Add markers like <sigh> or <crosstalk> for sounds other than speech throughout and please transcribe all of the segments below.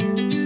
Evening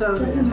so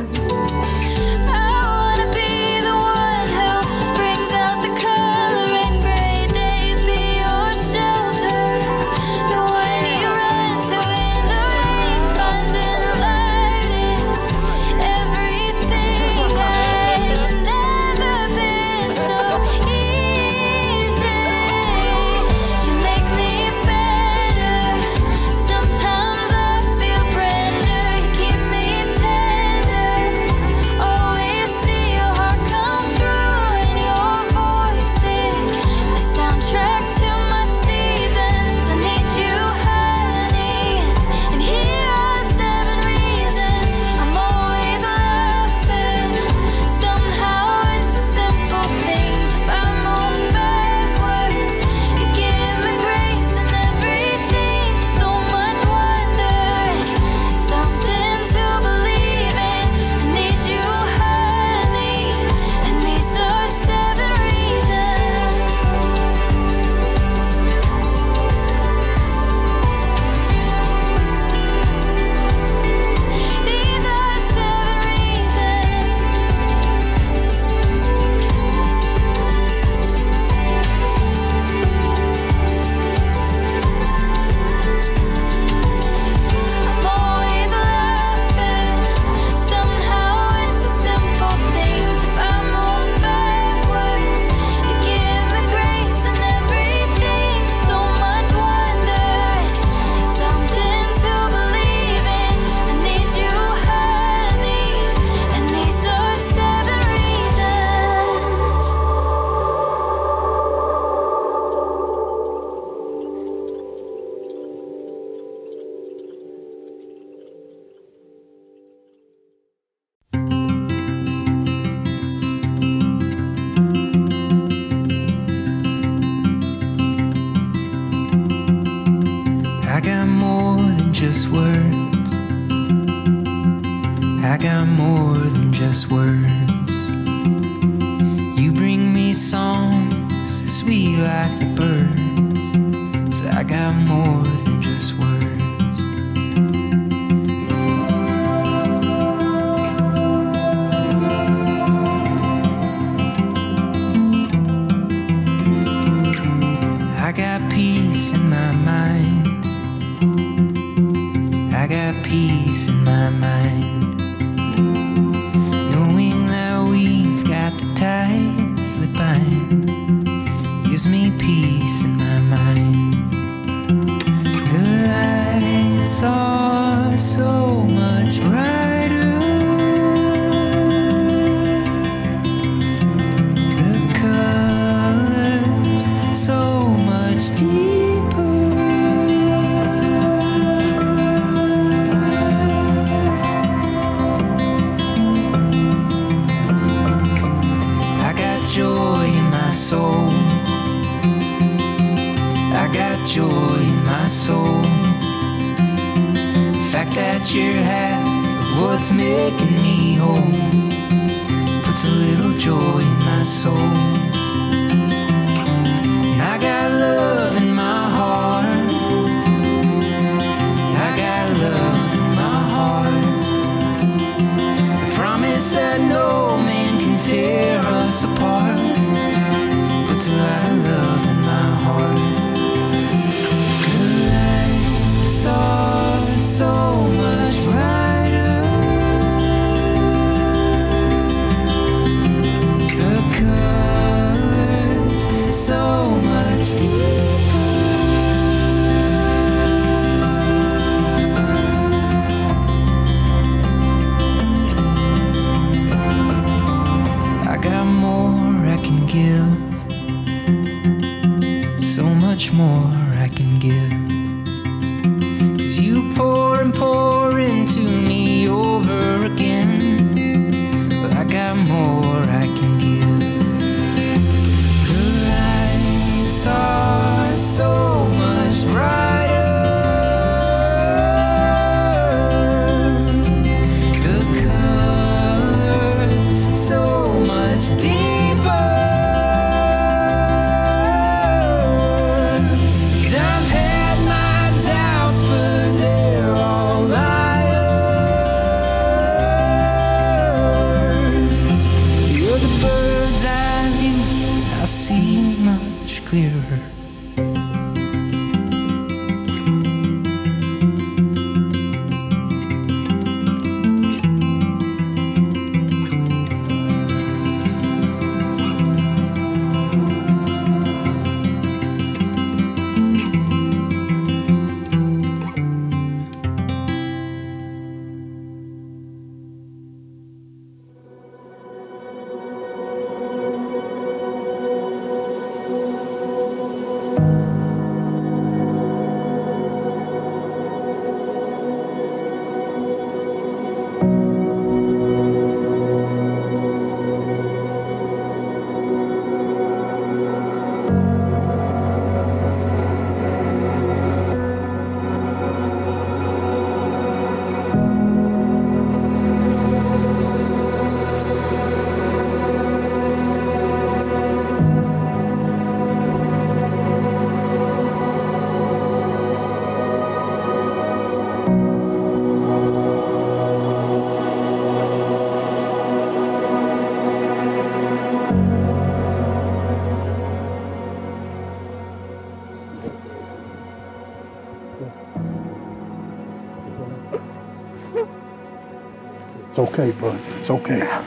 It's okay, bud. It's okay. i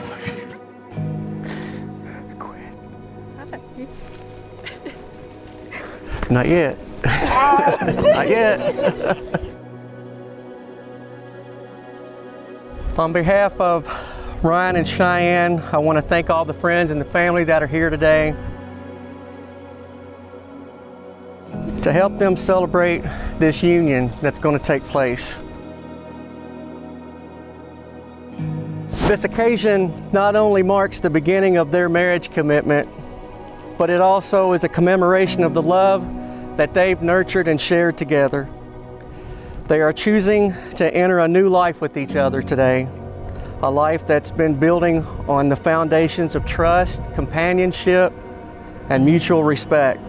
love you Not yet. <laughs> Not yet. On behalf of Ryan and Cheyanne, I want to thank all the friends and the family that are here today to help them celebrate this union that's going to take place. This occasion not only marks the beginning of their marriage commitment, but it also is a commemoration of the love that they've nurtured and shared together. They are choosing to enter a new life with each other today, a life that's been building on the foundations of trust, companionship, and mutual respect.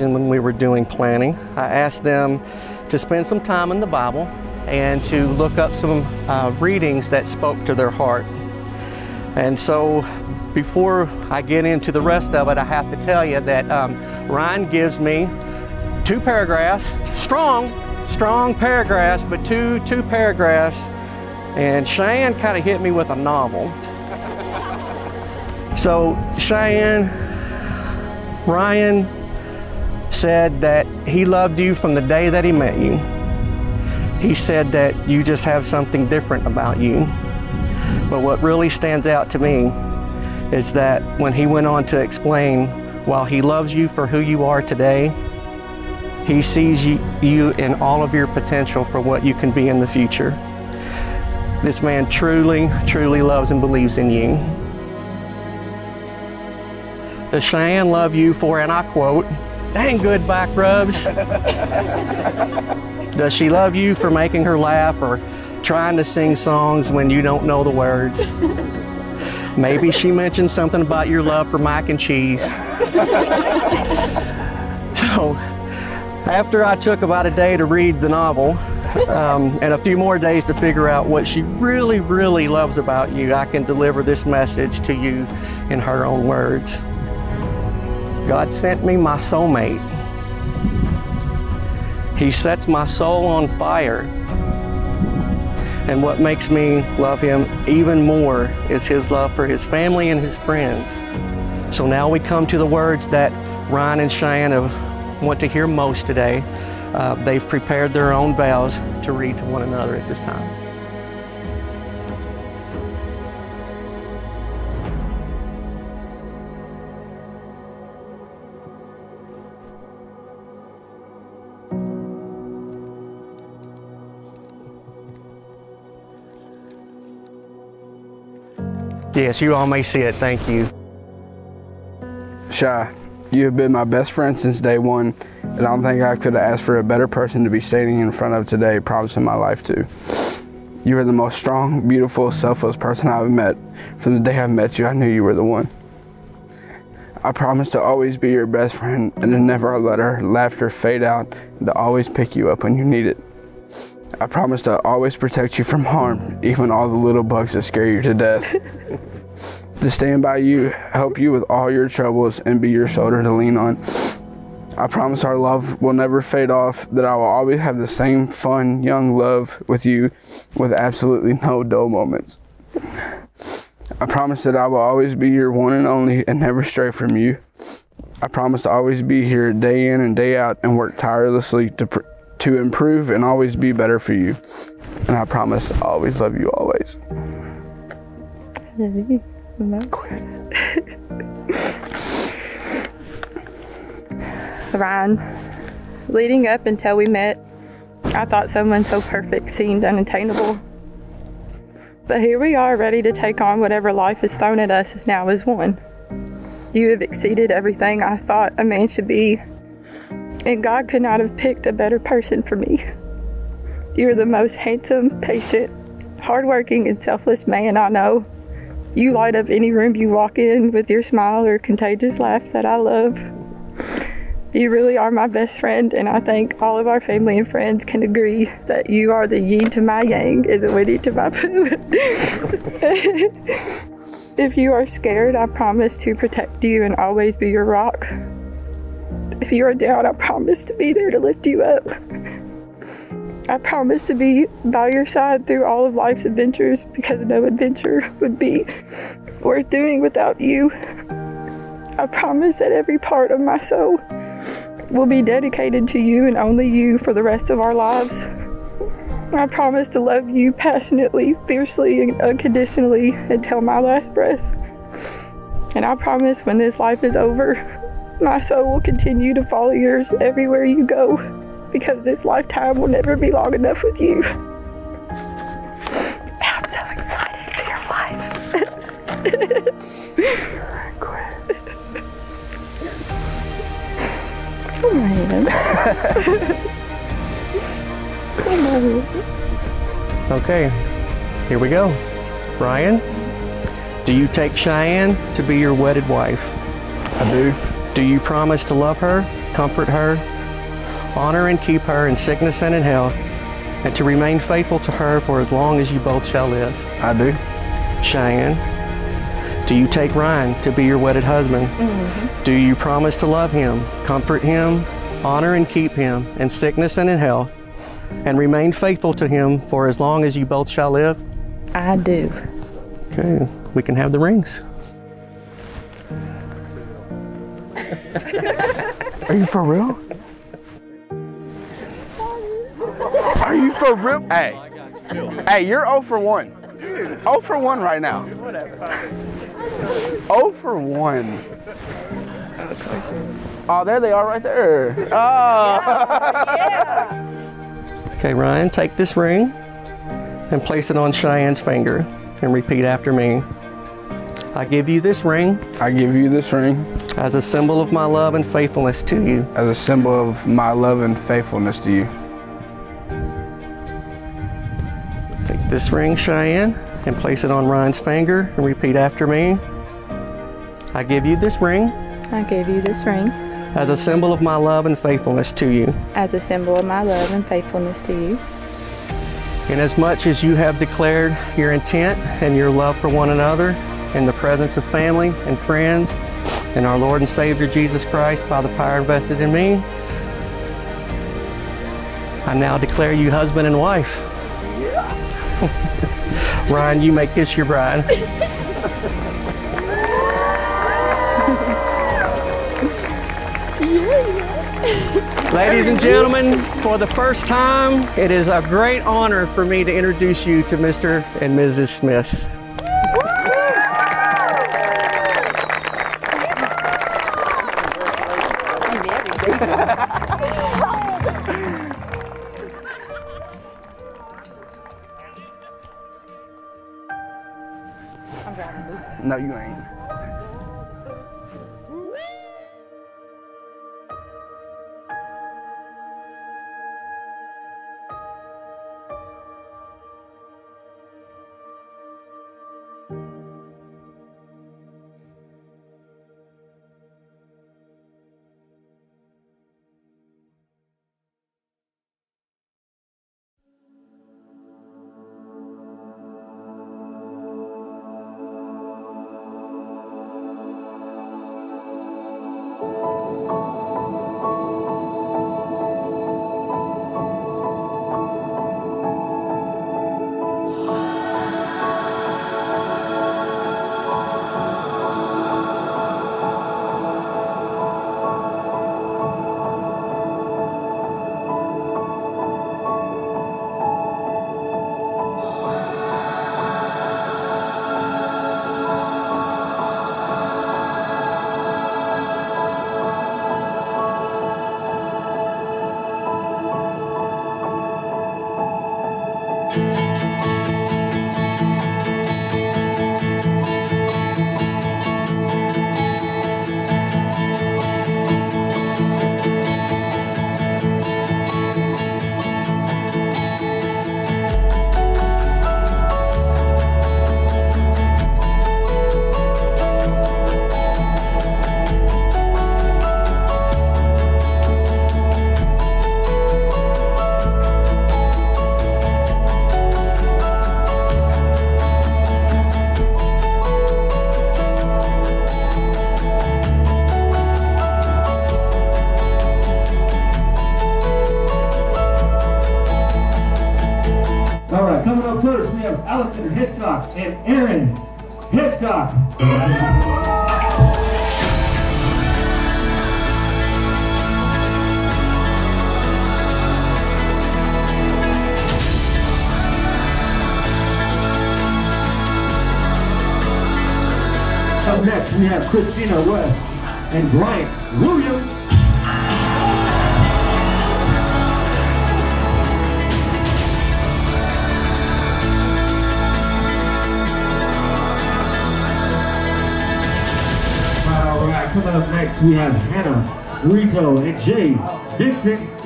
And when we were doing planning, I asked them to spend some time in the Bible and to look up some uh, readings that spoke to their heart. And so before I get into the rest of it, I have to tell you that um, Ryan gives me two paragraphs, strong, strong paragraphs, but two, two paragraphs. And Cheyanne kind of hit me with a novel. So Cheyanne, Ryan said that he loved you from the day that he met you. He said that you just have something different about you. But what really stands out to me is that when he went on to explain, while he loves you for who you are today, He sees you, in all of your potential for what you can be in the future. This man truly, truly loves and believes in you. Does Cheyanne love you for, and I quote, dang good back rubs? <laughs> Does she love you for making her laugh or trying to sing songs when you don't know the words? Maybe she mentioned something about your love for mac and cheese. <laughs> so, after I took about a day to read the novel um, and a few more days to figure out what she really, really loves about you, I can deliver this message to you in her own words. God sent me my soulmate. He sets my soul on fire. And what makes me love him even more is his love for his family and his friends. So now we come to the words that Ryan and Cheyanne have, want to hear most today. Uh, they've prepared their own vows to read to one another at this time. Yes, you all may see it. Thank you. Shy, you have been my best friend since day one, and I don't think I could have asked for a better person to be standing in front of today, promising my life to. You are the most strong, beautiful, selfless person I've met. From the day I met you, I knew you were the one. I promise to always be your best friend and to never let our laughter fade out and to always pick you up when you need it. I promise to always protect you from harm, even all the little bugs that scare you to death. <laughs> to stand by you, help you with all your troubles, and be your shoulder to lean on. I promise our love will never fade off, that I will always have the same fun, young love with you with absolutely no dull moments. I promise that I will always be your one and only and never stray from you. I promise to always be here day in and day out and work tirelessly to, pr- to improve and always be better for you. And I promise to always love you always. <laughs> Ryan, leading up until we met, I thought someone so perfect seemed unattainable. But here we are, ready to take on whatever life has thrown at us now as one. You have exceeded everything I thought a man should be, and God could not have picked a better person for me. You are the most handsome, patient, hardworking, and selfless man I know. You light up any room you walk in with your smile or contagious laugh that I love. You really are my best friend, and I think all of our family and friends can agree that you are the yin to my yang and the Winnie to my Pooh. <laughs> if you are scared, I promise to protect you and always be your rock. If you are down, I promise to be there to lift you up. I promise to be by your side through all of life's adventures because no adventure <laughs> would be worth doing without you. I promise that every part of my soul will be dedicated to you and only you for the rest of our lives. I promise to love you passionately, fiercely, and unconditionally until my last breath. And I promise when this life is over, my soul will continue to follow yours everywhere you go because this lifetime will never be long enough with you. I'm so excited for your life. Come on. Come on. Okay, here we go. Ryan, do you take Cheyanne to be your wedded wife? I do. Do you promise to love her, comfort her, honor and keep her in sickness and in health, and to remain faithful to her for as long as you both shall live? I do. Cheyanne, do you take Ryan to be your wedded husband? Mm-hmm. Do you promise to love him, comfort him, honor and keep him in sickness and in health, and remain faithful to him for as long as you both shall live? I do. Okay, we can have the rings. Are you for real? You for real? Hey. Hey, you're 0 for 1. 0 for 1 right now. 0 for 1. Oh, there they are right there. Oh. <laughs> Okay, Ryan, take this ring and place it on Cheyanne's finger and repeat after me. I give you this ring I give you this ring as a symbol of my love and faithfulness to you. as a symbol of my love and faithfulness to you. This ring, Cheyanne, and place it on Ryan's finger and repeat after me. I give you this ring I give you this ring as a symbol of my love and faithfulness to you. as a symbol of my love and faithfulness to you. And as much as you have declared your intent and your love for one another in the presence of family and friends and our Lord and Savior Jesus Christ by the power invested in me, I now declare you husband and wife. <laughs> Ryan, you may kiss your bride. <laughs> Ladies and gentlemen, for the first time, it is a great honor for me to introduce you to Mr. and Mrs. Smith. Christina West and Bryant Williams. All right, coming up next, we have Hannah Rito and Jay Dixon.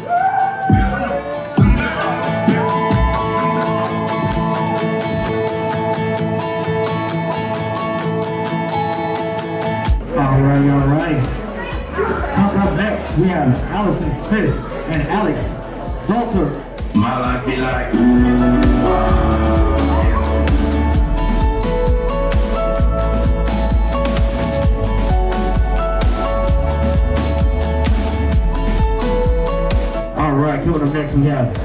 We have Allison Smith and Alex Salter. My life be like. All right, coming up next, we have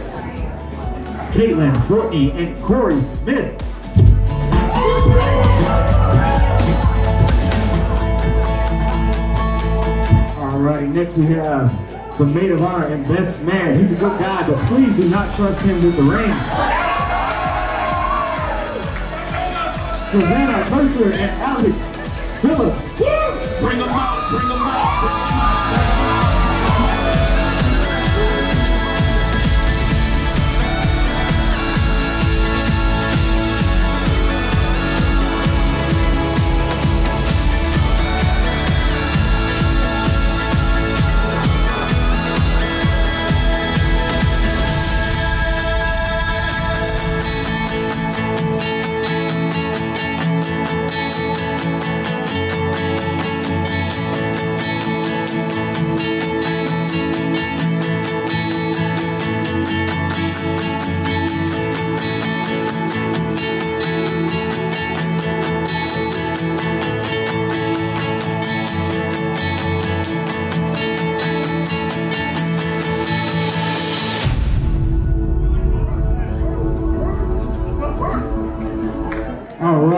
Caitlin, Courtney, and Corey Smith. All righty, next we have the maid of honor and best man. He's a good guy, but please do not trust him with the rings. Savannah Mercer and Alex Phillips. Bring them out, bring them out, bring them out.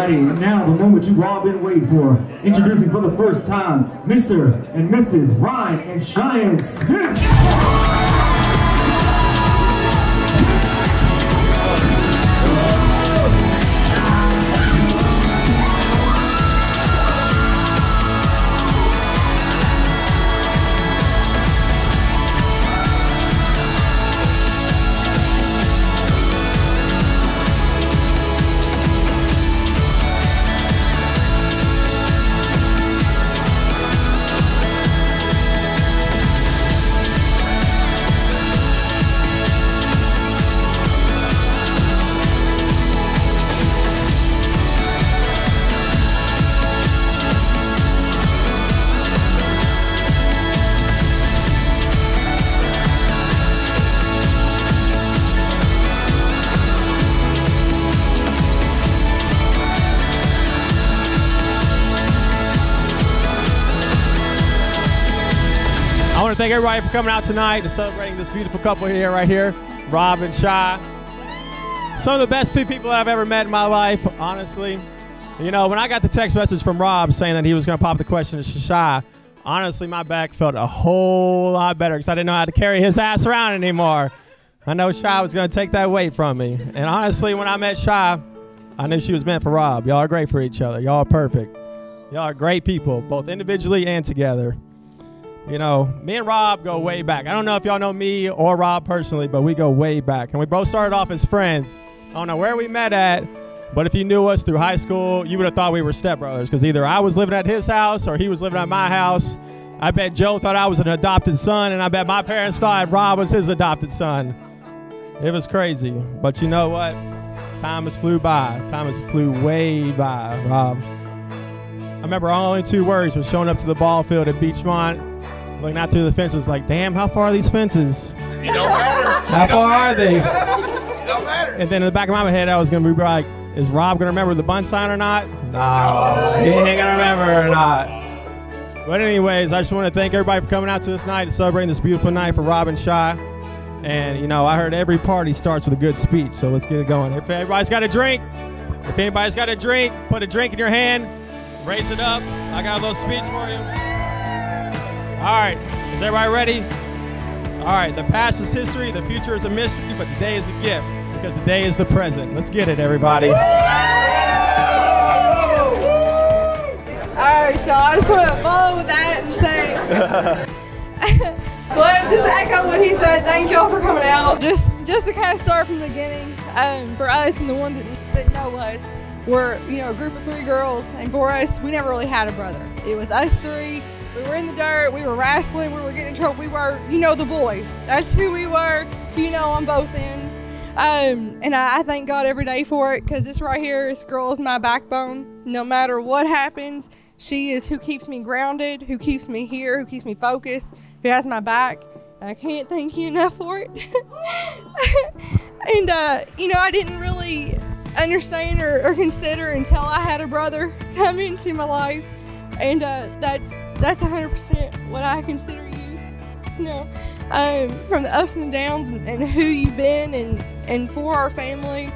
Alrighty, and now the moment you've all been waiting for. Introducing for the first time, Mr. and Mrs. Ryan and Cheyanne Smith. To thank everybody for coming out tonight and celebrating this beautiful couple here, right here, Rob and Shy. Some of the best two people I've ever met in my life, honestly. You know, when I got the text message from Rob saying that he was going to pop the question to Shy, honestly, my back felt a whole lot better because I didn't know how to carry his ass around anymore. I know Shy was going to take that weight from me. And honestly, when I met Shy, I knew she was meant for Rob. Y'all are great for each other. Y'all are perfect. Y'all are great people, both individually and together. You know, me and Rob go way back. I don't know if y'all know me or Rob personally, but we go way back. And we both started off as friends. I don't know where we met at, but if you knew us through high school, you would have thought we were stepbrothers because either I was living at his house or he was living at my house. I bet Joe thought I was an adopted son, and I bet my parents thought Rob was his adopted son. It was crazy. But you know what? Time has flew by. Time has flew way by, Rob. I remember our only two worries was showing up to the ball field at Beechmont, looking out through the fence, was like, damn, how far are these fences? It don't matter. How far are they? It don't matter. And then in the back of my head, I was gonna be like, is Rob gonna remember the bun sign or not? No, he ain't gonna remember or not. But anyways, I just want to thank everybody for coming out to this night to celebrating this beautiful night for Robin Shaw. And you know, I heard every party starts with a good speech, so let's get it going. If everybody's got a drink, if anybody's got a drink, put a drink in your hand, raise it up. I got a little speech for you. All right, is everybody ready? All right, the past is history, the future is a mystery, but today is a gift because today is the present. Let's get it, everybody. Alright, y'all, I just want to follow with that and say, <laughs> well, just echo what he said. Thank y'all for coming out. Just, just to kind of start from the beginning, um, for us and the ones that, that know us, we're you know a group of three girls, and for us, we never really had a brother. It was us three. We were in the dirt. We were wrestling. We were getting in trouble. We were, you know, the boys. That's who we were. You know, on both ends. Um, and I, I thank God every day for it because this right here, this girl is my backbone. No matter what happens, she is who keeps me grounded, who keeps me here, who keeps me focused, who has my back. I can't thank you enough for it. <laughs> and, uh, you know, I didn't really understand or, or consider until I had a brother come into my life. And uh, that's that's 100% what I consider you. You know, um, from the ups and downs and, and who you've been and, and for our family,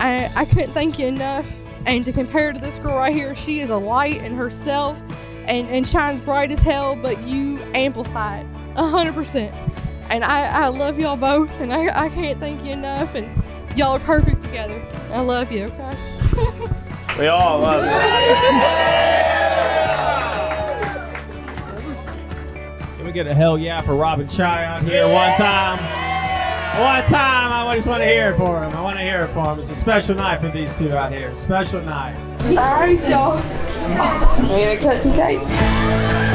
I, I couldn't thank you enough. And to compare to this girl right here, she is a light in herself and, and shines bright as hell, but you amplify it 100%. And I, I love y'all both, and I, I can't thank you enough. And y'all are perfect together. I love you, okay? <laughs> We all love Can <laughs> we get a hell yeah for Robin Chai out here one time? One time, I just want to hear it for him. I want to hear it for him. It's a special night for these two out here. Special night. All right, y'all. I'm gonna cut some cake.